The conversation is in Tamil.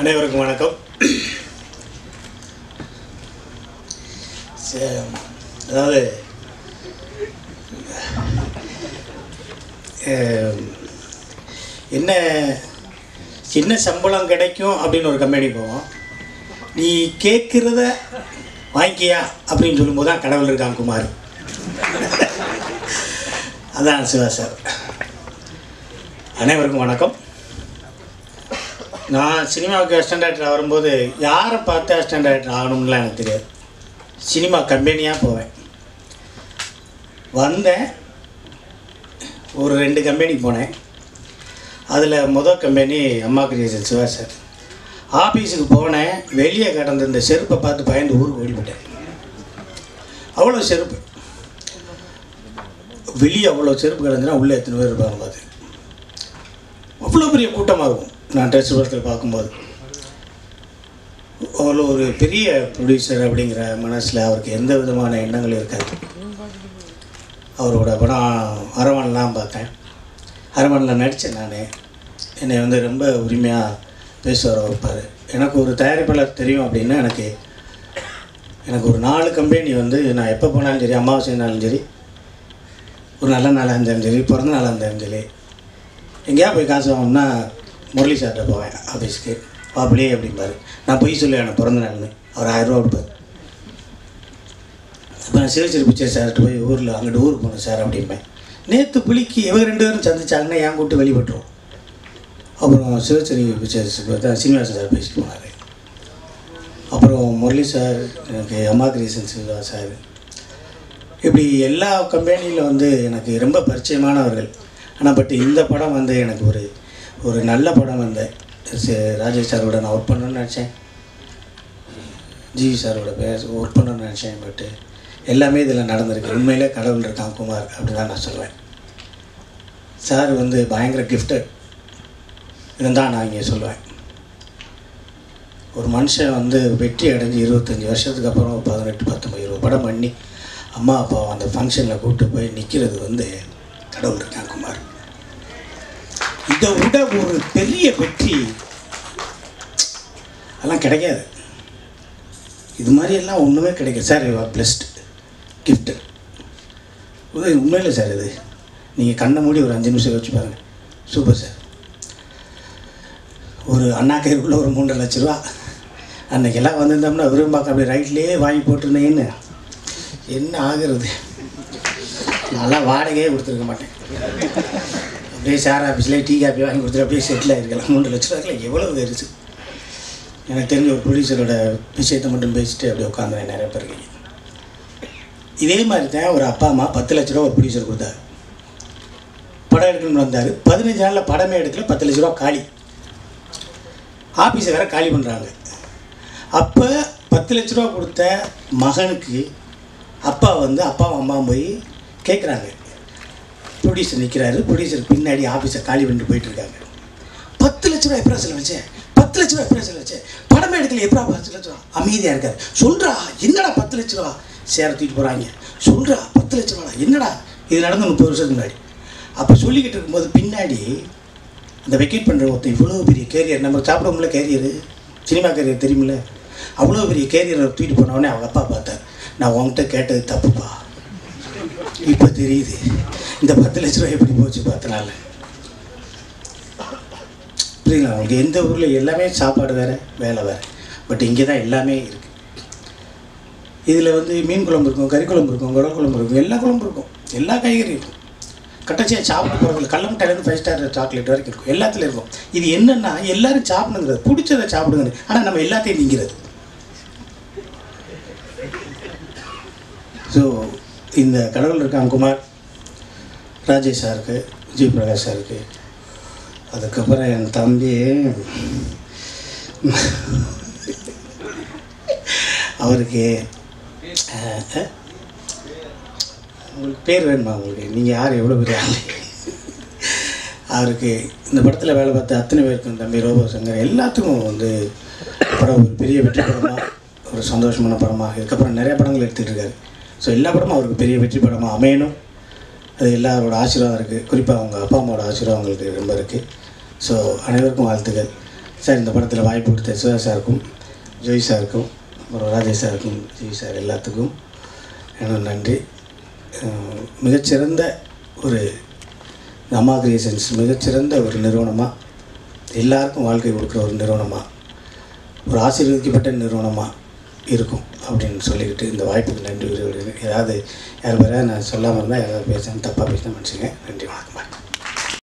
அனைவருக்கும் வணக்கம். அதாவது என்ன சின்ன சம்பளம் கிடைக்கும் அப்படின்னு ஒரு கம்பெனி போவோம். நீ கேட்குறத வாங்கிக்கியா அப்படின்னு சொல்லும்போது தான் கடவுள் இருக்கான் குமார். அதான் சிவா சார். அனைவருக்கும் வணக்கம். நான் சினிமாவுக்கு அசிஸ்டன்ட் டைரக்டர் வரும்போது யாரை பார்த்து அசிஸ்டன்ட் டைரக்டர் ஆகணும்லாம் எனக்கு தெரியாது. சினிமா கம்பெனியாக போவேன். வந்தேன். ஒரு ரெண்டு கம்பெனிக்கு போனேன். அதில் முதல் கம்பெனி அம்மா கிரியேஷன் சிவா சார் ஆஃபீஸுக்கு போனேன். வெளியே கடந்த இந்த செருப்பை பார்த்து பயந்து ஊருக்கு ஓடிவிட்டேன் அவ்வளோ செருப்பு. வெளியே அவ்வளோ செருப்பு கிடந்துன்னா உள்ளே எத்தனை பேர் இருப்பாங்க பார்த்து. அவ்வளோ பெரிய கூட்டமாக இருக்கும். நான் டெஸ்ட் படத்தில் பார்க்கும்போது அவ்வளோ ஒரு பெரிய ப்ரொடியூசர் அப்படிங்கிற மனசில் அவருக்கு எந்த விதமான எண்ணங்களும் இருக்காது. அவரோட படம் அரவணலாம் பார்த்தேன். அரவணில் நடித்தேன் நான். என்னை வந்து ரொம்ப உரிமையாக பேசுவார் வைப்பார் எனக்கு ஒரு தயாரிப்பாளர் தெரியும் அப்படின்னா எனக்கு எனக்கு ஒரு நாலு கம்பெனி வந்து நான் எப்போ போனாலும் சரி அமாவாசைனாலும் சரி ஒரு நல்ல நாளாக இருந்தாலும் சரி பிறந்த நாளாக இருந்தாலும் சரி எங்கேயா போய் காசு வாங்கணும்னா முரளி சார்கிட்ட போவேன் ஆஃபீஸ்க்கு பாப்பிலே அப்படிம்பாரு. நான் பொய் சொல்லுவேன் பிறந்த நாள்னு. அவர் ஆயிரரூவா கொடுப்பார். அப்போ நான் சிவச்சிரி பிச்சை சார்கிட்ட போய் ஊரில் அங்கிட்டு ஊருக்கு போனேன் சார் அப்படிம்பேன். நேற்று புளிக்கு இவங்க ரெண்டு பேரும் சந்திச்சாங்கன்னா ஏன் கூட்டு வெளிப்பட்டுரும்? அப்புறம் சிவச்சரி பிக்சர்ஸ் பார்த்தா சீனிவாசன் சார் பேசிட்டு போனார். அப்புறம் முரளி சார் எனக்கு அம்மா கிரீசன் சிவா சார். இப்படி எல்லா கம்பெனியில் வந்து எனக்கு ரொம்ப பரிச்சயமானவர்கள். ஆனால் பட் இந்த படம் வந்து எனக்கு ஒரு ஒரு நல்ல படம் வந்தேன் ராஜேஷ் சாரோட நான் ஒர்க் பண்ணணும்னு நினச்சேன். ஜிவி சாரோட பேச ஒர்க் பண்ணணும்னு நினச்சேன் பட்டு எல்லாமே இதில் நடந்திருக்கு. உண்மையிலே கடவுள் இருக்கான் குமார் அப்படின்னு தான் நான் சொல்லுவேன் சார் வந்து பயங்கர கிஃப்டட் இதுதான் தான் நான் இங்கே சொல்லுவேன் ஒரு மனுஷன் வந்து வெற்றி அடைஞ்சு இருபத்தஞ்சி வருஷத்துக்கு அப்புறம் பதினெட்டு பத்தொம்பது இருபது படம் பண்ணி அம்மா அப்பா அந்த ஃபங்க்ஷனில் கூப்பிட்டு போய் நிற்கிறது வந்து கடவுள் இருக்கான் குமார்? இதை விட ஒரு பெரிய வெற்றி. அதெல்லாம் கிடைக்காது. இது மாதிரி எல்லாம் ஒன்றுமே கிடைக்காது. Sir you are blessed gift உண்மையில சார் இது. நீங்கள் கண்ணை மூடி ஒரு அஞ்சு நிமிஷம் வச்சு பாருங்கள் சூப்பர் சார் ஒரு அண்ணா கைக்குள்ளே ஒரு மூன்றரை லட்ச ரூபா. அன்னைக்கெல்லாம் வந்திருந்தோம்னா விரும்பாக்க அப்படியே ரைட்லேயே வாங்கி போட்டிருந்தேன்னு. என்ன ஆகிறது? நல்லா வாடகையே கொடுத்துருக்க மாட்டேன். அப்படியே சார் ஆஃபீஸ்லேயே டீ காப்பி வாங்கி கொடுத்துட்டு அப்படியே செட்டில் ஆகிருக்கலாம் மூன்று லட்ச ரூபாய்க்குள்ள எவ்வளோ பெருசு எனக்கு தெரிஞ்ச ஒரு ப்ரொடியூசரோட விஷயத்தை மட்டும் பேசிட்டு அப்படியே உட்காந்துறேன் நிறைய பேர் இருக்கீங்க. இதே மாதிரி தான் ஒரு அப்பா அம்மா பத்து லட்ச ரூபா ஒரு ப்ரொடியூசர் கொடுத்தாரு. படம் எடுக்கணும்னு வந்தார். பதினஞ்சு நாளில் படமே எடுக்கல பத்து லட்ச ரூபா காலி. ஆஃபீஸை வேறு காலி பண்ணுறாங்க அப்போ பத்து லட்ச ரூபா கொடுத்த மகனுக்கு அப்பா வந்து அப்பாவும் அம்மாவும் போய் கேட்குறாங்க ப்ரொடியூசர் நிற்கிறாரு ப்ரொடியூசர் பின்னாடி ஆஃபீஸை காலி பண்ணிட்டு போயிட்டுருக்காங்க. பத்து லட்ச ரூபா எப்படா செலவு வச்சேன் பத்து லட்ச ரூபா எப்படா செலவு வச்சேன் படமே எடுக்கல. எப்படா பத்து லட்ச ரூபா? அமைதியாக இருக்காரு. சொல்கிறா என்னடா பத்து லட்ச ரூபா? சேர தூக்கிட்டு போகிறாங்க சொல்கிறா பத்து லட்ச ரூபா என்னடா? இது நடந்து முப்பது வருஷத்துக்கு முன்னாடி. அப்போ சொல்லிக்கிட்டு இருக்கும்போது பின்னாடி அந்த வெக்கேட் பண்ணுற ஒருத்தன் இவ்வளோ பெரிய கேரியர் நம்ம சாப்பிடுவோம்ல கேரியரு சினிமா கேரியர் தெரியுமில்ல? அவ்வளோ பெரிய கேரியரை தூக்கிட்டு போனவொடனே அவங்க அப்பா பார்த்தார். நான் உன்கிட்ட கேட்டது தப்புப்பா. இப்போ தெரியுது. இந்த பத்து லட்ச ரூபாய் எப்படி போச்சு பத்து புரியுங்களா உங்களுக்கு எந்த ஊரில் எல்லாமே சாப்பாடு வேறு வேலை வேறு. பட் இங்கே தான் எல்லாமே இருக்குது இதில் வந்து மீன் குழம்பு இருக்கும் கறி குழம்பு இருக்கும் குடல் குழம்பு இருக்கும் எல்லா குழம்பு இருக்கும். எல்லா காய்கறியும் இருக்கும். கட்டச்சியாக சாப்பிட போகிறதுல கடல ஃபைவ் ஸ்டார் சாக்லேட் வரைக்கும் இருக்கும். எல்லாத்துலேயும் இருக்கும். இது என்னென்னா எல்லாரும் சாப்பிடுங்கிறது பிடிச்சதை சாப்பிடுங்க ஆனால் நம்ம எல்லாத்தையும் நீங்கிறது. ஸோ இந்த கடவுள் இருக்கான் குமார். ராஜேஷ் சாருக்கு விஜய் பிரகாஷ் சாருக்கு. அதுக்கப்புறம் என் தம்பி அவருக்கு உங்களுக்கு பேர் வேணுமா உங்களுக்கு? நீங்கள் யார்? எவ்வளோ பெரிய ஆள்? அவருக்கு இந்த படத்தில் வேலை பார்த்த அத்தனை பேருக்கும் தம்பி ரோபோ சங்கர் எல்லாத்துக்கும் வந்து படம் ஒரு பெரிய வெற்றி படமாக ஒரு சந்தோஷமான படமாக இதுக்கப்புறம் நிறைய படங்கள் எடுத்துகிட்டு இருக்காரு. ஸோ எல்லா படமும் அவருக்கு பெரிய வெற்றி படமாக அமையணும். அது எல்லாரோட ஆசீர்வாதம் இருக்குது குறிப்பாக அவங்க அப்பா அம்மாவோட ஆசீர்வாதம் அவங்களுக்கு ரொம்ப இருக்குது ஸோ அனைவருக்கும் வாழ்த்துக்கள். சார் இந்த படத்தில் வாய்ப்பு கொடுத்த சிவா சாருக்கும் ஜோய் சாருக்கும் அப்புறம் ராஜேஷ் சாருக்கும் ஜெய் சார் எல்லாத்துக்கும் என்னோட நன்றி. மிகச்சிறந்த ஒரு அம்மா கிரியேஷன்ஸ் மிகச்சிறந்த ஒரு நிறுவனமாக எல்லாருக்கும் வாழ்க்கை கொடுக்குற ஒரு நிறுவனமாக ஒரு ஆசீர்வதிக்கப்பட்ட நிறுவனமாக இருக்கும் அப்படின்னு சொல்லிக்கிட்டு இந்த வாய்ப்புக்கு நன்றி விரும்புகிறேன் ஏதாவது யார் பேராவது நான் சொல்லாமல் இருந்தால் யாராவது பேசுகிறேன் தப்பாக பேசினா மனுஷங்க நன்றி வணக்கம்.